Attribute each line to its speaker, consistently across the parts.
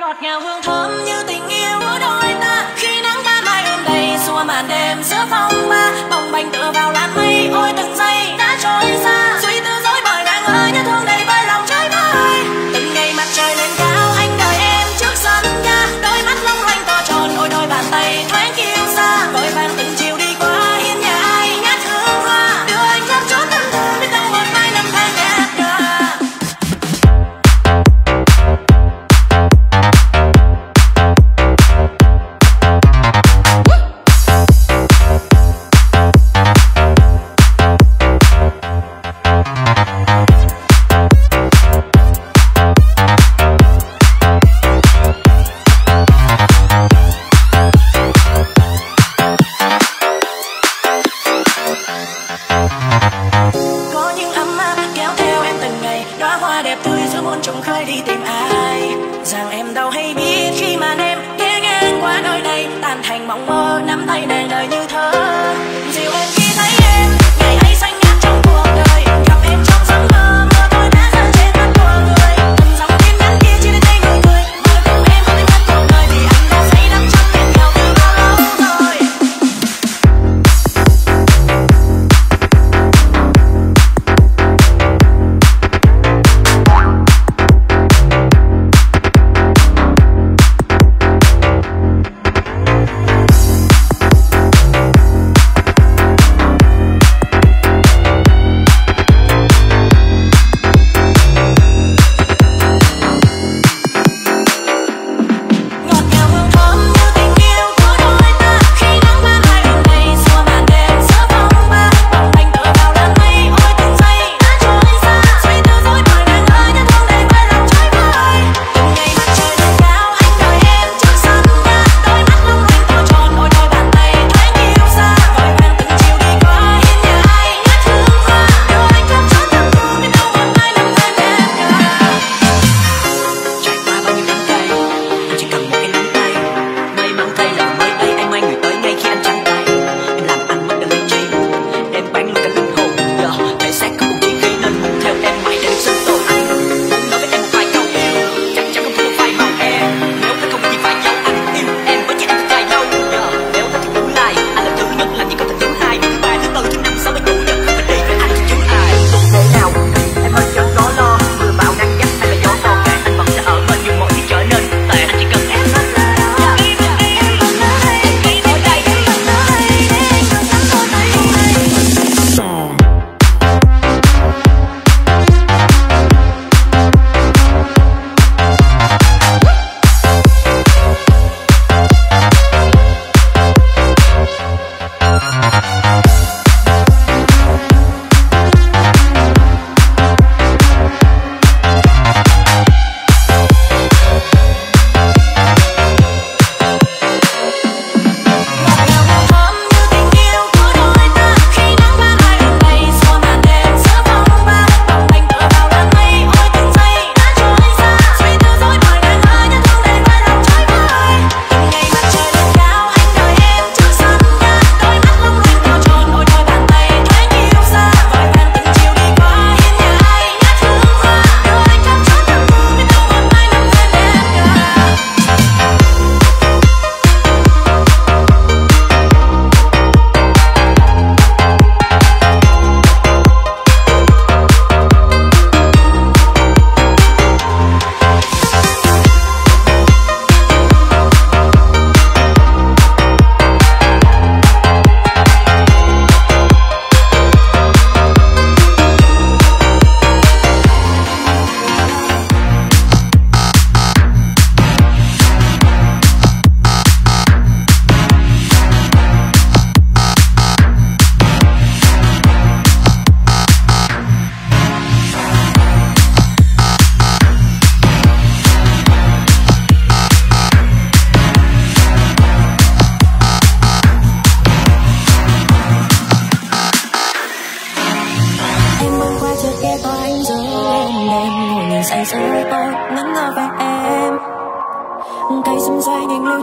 Speaker 1: ngọt
Speaker 2: ngào
Speaker 1: hương thơm như tình
Speaker 2: yêu
Speaker 1: đôi ta. Khi nắng ban mai ôm
Speaker 2: đầy,
Speaker 1: xua màn đêm giữa phong ba. Bồng bềnh tựa vào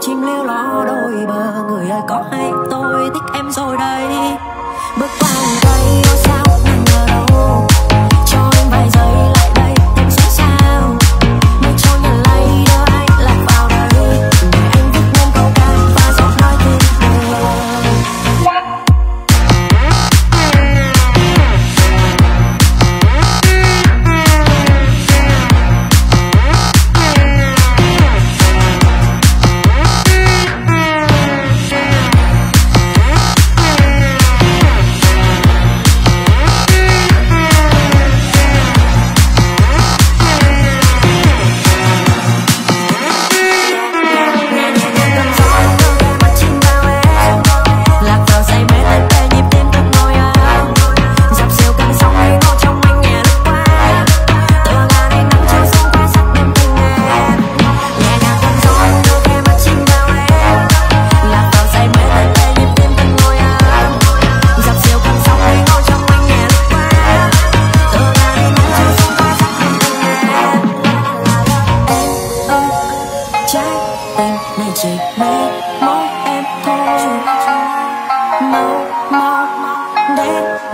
Speaker 1: chim leo lo đôi bờ. Người ơi có hay? Tôi thích em rồi đây.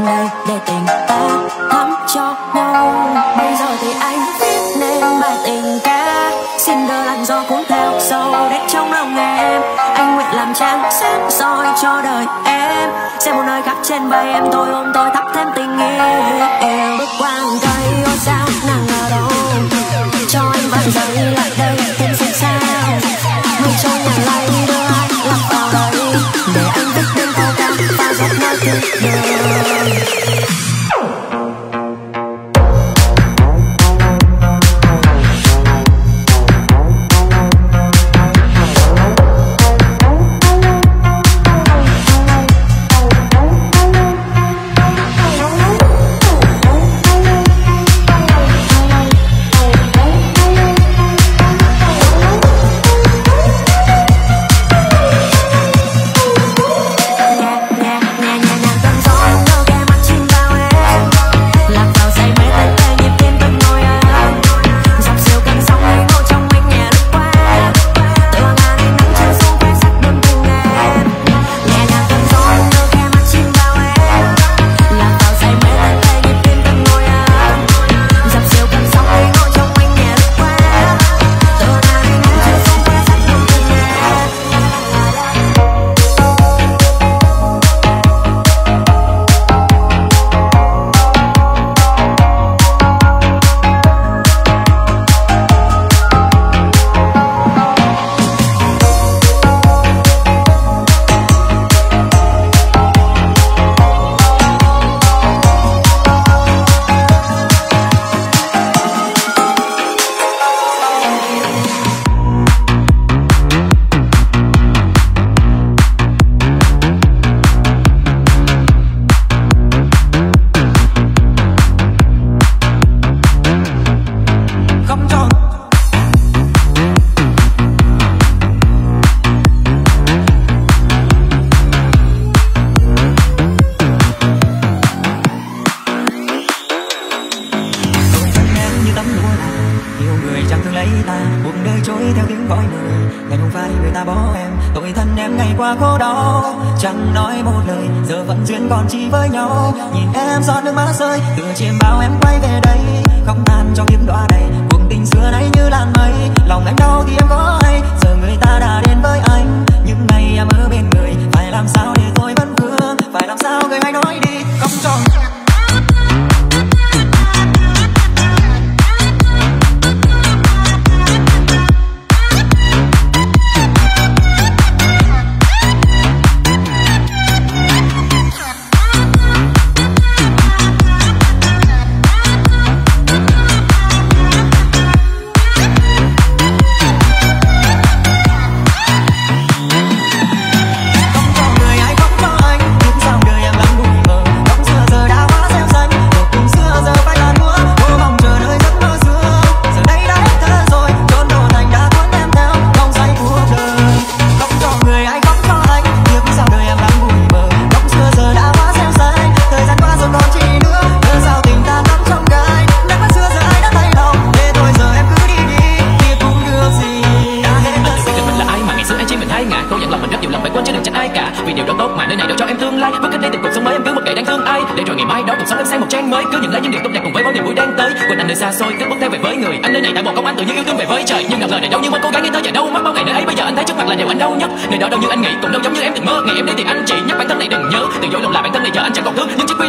Speaker 1: Đến để tình ta thắm cho nhau. Bây giờ thì anh viết nên bài tình ca. Xin đỡ làn gió cuốn theo sâu đến trong lòng em. Anh nguyện làm trang sáng soi cho đời em. Sẽ một nơi khác trên bay em, tôi ôm tôi thắp thêm tình yêu. Bước qua cây ô sao nàng ở đâu? Cho anh vài giây lại đây thêm
Speaker 3: có anh ngày hôm qua người ta bỏ em. Tội thân em ngày qua cô đau, chẳng nói một lời giờ vẫn duyên còn chỉ với nhau. Nhìn em giọt nước mắt rơi từ chiêm bao em quay về đây. Không tan trong kiếm đọa đầy cuộc tình xưa nay như làn mây. Lòng anh đau thì em có ai, giờ người ta đã đến với anh. Những ngày em ở bên người phải làm sao để tôi vẫn vương? Phải làm sao người hay nói đi không cho
Speaker 4: mới cứ những lấy những điều tốt đẹp cùng với bao niềm vui đang tới. Quên anh nơi xa xôi cứ bước theo về với người. Anh nơi này đã bỏ công anh tự những yêu thương về với trời. Nhưng ngập lời này đâu nhưng quên cố gắng nghĩ tới giờ đâu. Mất bao ngày nơi ấy, bây giờ anh thấy trước mặt là điều anh đau nhất. Nơi đó đâu như anh nghĩ, cũng đâu giống như em từng mơ. Ngày em đi thì anh chỉ nhắc bản thân này đừng nhớ. Từ dối lòng là bản thân này giờ anh chẳng còn thương nhưng chiếc quy